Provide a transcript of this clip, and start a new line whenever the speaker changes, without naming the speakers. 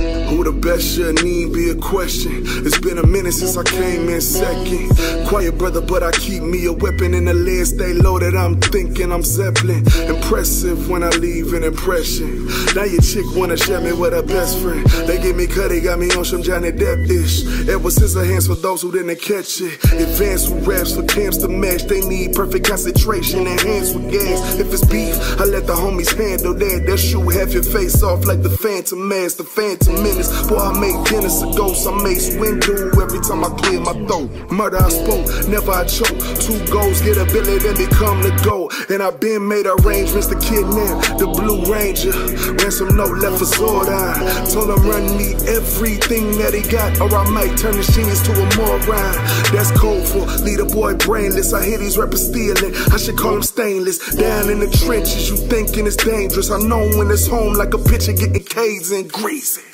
good. Who the best shouldn't be a question. It's been a minute since I came in second. Quiet brother, but I keep me a weapon in the lid, stay loaded. I'm thinking I'm Zeppelin. Impressive when I leave an impression. Now your chick wanna share me with her best friend. They give me cutty, got me on some Johnny Depp ish. Edward Scissorhands for those who didn't catch it. Advanced with raps for camps to match. They need perfect concentration and hands with gas. If it's beef, I let the homies handle that. That shoe half your face off like the Phantom Mask, the Phantom Menace. Boy, I make Dennis a ghost. I make Swindle every time I clear my throat. Murder I spoke, never I choke. Two goals, get a billet and become the goal. And I been made arrangements to kidnap the Blue Ranger. Ransom note left for Zordon. Told him run me everything that he got, or I might turn the genius to a moron. That's cold for leader boy brainless. I hear these rappers stealing. I should call them stainless. Down in the trenches, you thinking it's dangerous. I know when it's home like a pitcher getting K's and greasy.